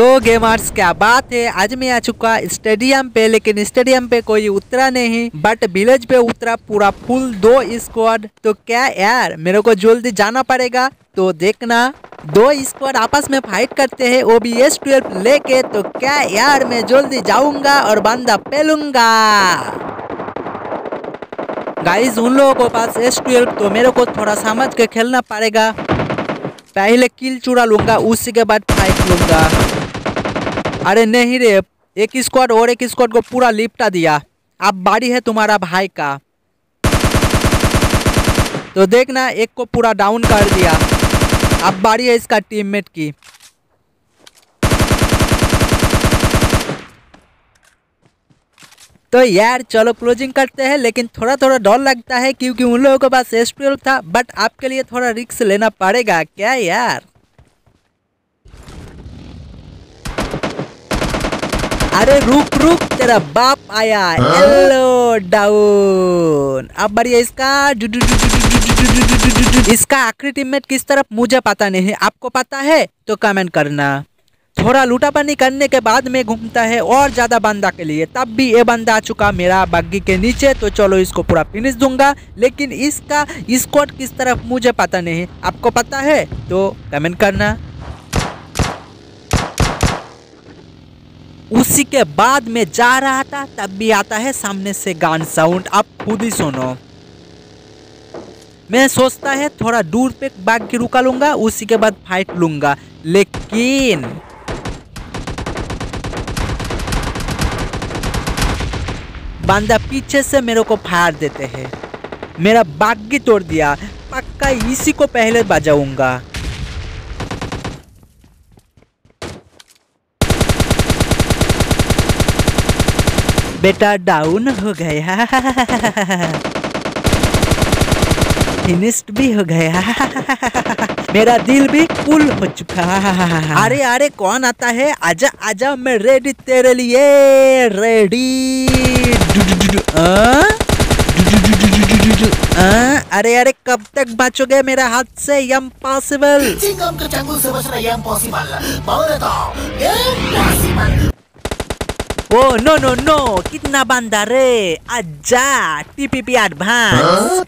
तो गेमर्स क्या बात है? आज मैं आ चुका स्टेडियम पे, लेकिन स्टेडियम पे कोई उतरा नहीं बट विलेज पे उतरा पूरा फुल दो स्क्वाड तो क्या यार, मेरे को जल्दी जाना पड़ेगा? तो देखना, दो स्क्वाड आपस में फाइट करते हैं वो भी एस ट्वेल्व लेके। तो क्या यार, मैं जल्दी जाऊँगा और बंदा पेलूँगा। गाइस उन लोगों को पास एस ट्वेल्व तो मेरे को थोड़ा समझ के खेलना पड़ेगा। पहले किल चुरा लूँगा, उसी के बाद फाइट लूँगा। अरे नहीं रे, एक स्क्वाड और एक स्क्वाड को पूरा लिपटा दिया। अब बारी है तुम्हारा भाई का। तो देखना, एक को पूरा डाउन कर दिया। अब बारी है इसका टीममेट की। तो यार, चलो क्लोजिंग करते हैं, लेकिन थोड़ा थोड़ा डर लगता है क्योंकि उन लोगों के पास एस था बट आपके लिए थोड़ा रिक्स लेना पड़ेगा। क्या यार? अरे रुक रुक तेरा बाप आया हेलो डाउन अब बढ़िया इसका इसका आखिरी टीममेट किस तरफ़ मुझे पता नहीं है आपको पता है तो कमेंट करना थोड़ा लूटा पानी करने के बाद में घूमता है और ज़्यादा बंदा के लिए तब भी ये बंदा आ चुका मेरा बग्गी के नीचे तो चलो इसको पूरा फिनिश दूँगा लेकिन इसका स्कॉट किस तरफ़ मुझे पता नहीं आपको पता है तो कमेंट करना उसी के बाद में जा रहा था, तब भी आता है सामने से गान साउंड आप खुद ही सुनो। मैं सोचता है थोड़ा दूर पे बाग की रुका लूँगा, उसी के बाद फाइट लूँगा। लेकिन बंदा पीछे से मेरे को फाड़ देते हैं। मेरा बागी तोड़ दिया। पक्का इसी को पहले बजाऊँगा। बेटा डाउन हो गया फिनिश्ड भी हो गया मेरा दिल भी फुल हो चुका अरे अरे कौन आता है आजा आजा मैं रेडी तेरे लिए रेडी? अरे अरे कब तक बचोगे मेरा हाथ से impossible oh no no no कितना बंदा रे आजा टीपीपी एडवांस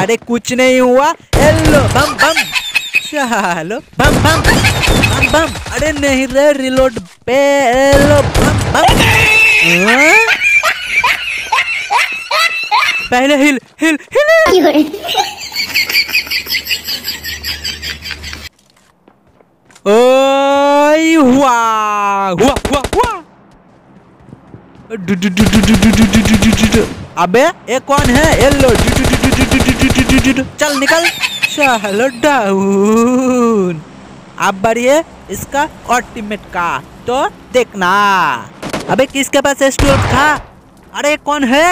अरे कुछ नहीं हुआ हेलो बम बम चलो बम बम बम बम अरे नहीं रे रिलोड पे हेलो बम बम हाँ? पहले हिल हिल हिल ओए हुआ हुआ हुआ अबे ये कौन है येलो चल निकल चलो डाउन आप बढ़िए इसका ऑल्टीमेट का तो देखना अबे किसके पास स्टोर था अरे कौन है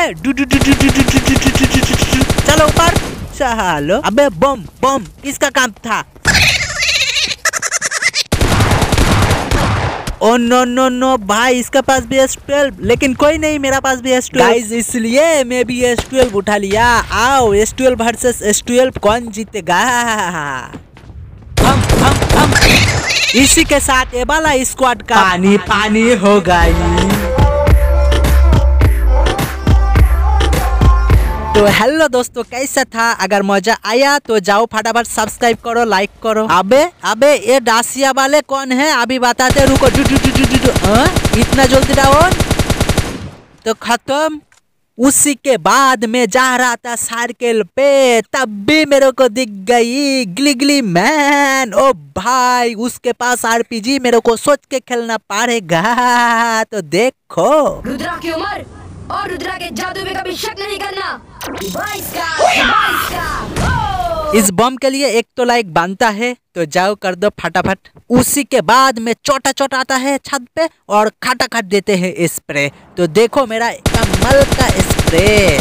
चलो ऊपर चलो अबे बम बम किसका काम था ओ नो नो नो भाई इसके पास भी एस ट्वेल्व लेकिन कोई नहीं मेरा पास भी एस ट्वेल्व इसलिए मैं भी एस ट्वेल्व उठा लिया। आओ S twelve versus S twelve कौन जीतेगा? हम हम हम। इसी के साथ ये वाला स्क्वाड का पानी पानी हो गई। तो हेलो दोस्तों कैसा था? अगर मज़ा आया तो जाओ फटाफट सब्सक्राइब करो लाइक करो। अबे? अबे ये डासिया वाले कौन है? अभी बताते रुको डू डू डू डू डू डू। हाँ? इतना जल्दी डाउन तो खत्म। उसी के बाद में जा रहा था साइकिल पे तब भी मेरे को दिख गई ग्लिगली मैन ओ भाई उसके पास आरपीजी मेरे को सोच के खेलना पड़ेगा तो देखो। रुद्रा की उम्र। और रुद्रा के जादू में कभी शक नहीं करना। बाईस का बाईस का ओ! इस बम के लिए एक तो लाइक बांधता है तो जाओ कर दो फटाफट। उसी के बाद में चोटा छोटा आता है छत पे और खाटा खाट देते हैं स्प्रे तो देखो मेरा कमल का स्प्रे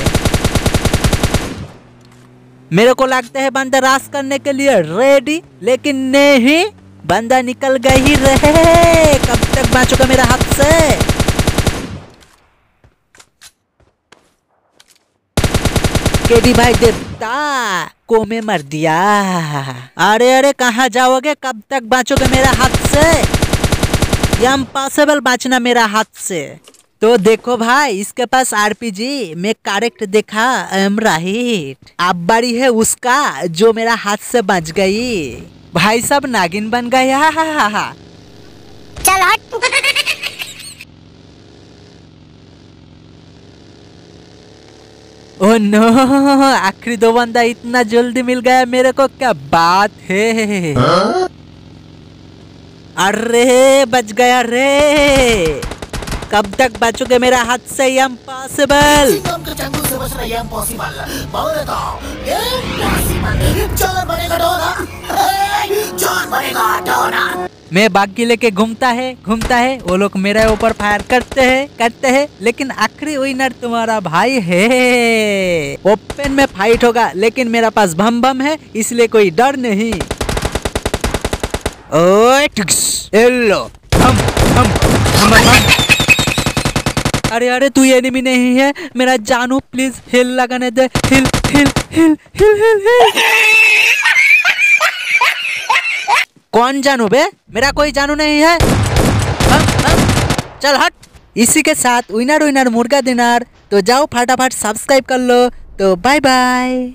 मेरे को लगता है बंदा रास करने के लिए रेडी लेकिन नहीं बंदा निकल गई ही रहे। कब तक बचोगा मेरा हाथ से? केडी भाई देवता कोमे मर दिया। अरे अरे, कहाँ जाओगे? कब तक बाँचोगे मेरा हाथ से? ये इम्पॉसिबल बाँचना मेरा हाथ से। तो देखो भाई, इसके पास आरपीजी मैं करेक्ट देखा आई एम राइट अब बारी है उसका, जो मेरा हाथ से बच गई। भाई सब नागिन बन गया हा हा हा चल हट ओह नो आखिरी दो बंदा इतना जल्दी मिल गया, मेरे को क्या बात है? अरे, बच गया रे। कब तक बचोगे मेरा हाथ से इम्पॉसिबल इम्पॉसिबल चोर बनेगा मैं बागी लेके घूमता है घूमता है। वो लोग मेरे ऊपर फायर करते हैं करते हैं। लेकिन आखिरी विनर तुम्हारा भाई है। ओपन में फाइट होगा, लेकिन मेरा पास बम बम है, इसलिए कोई डर नहीं। एलो हम हम हम हम अरे अरे, तू एनिमी नहीं है। मेरा जानू प्लीज़ हिल लगाने दे। हिल हिल हिल हिल हिल हिल हिल हिल कौन जानू बे? मेरा कोई जानू नहीं है। हम, हम, चल हट। इसी के साथ विनर विनर मुर्गा दिनार। तो जाओ फटाफट सब्सक्राइब कर लो। तो बाय बाय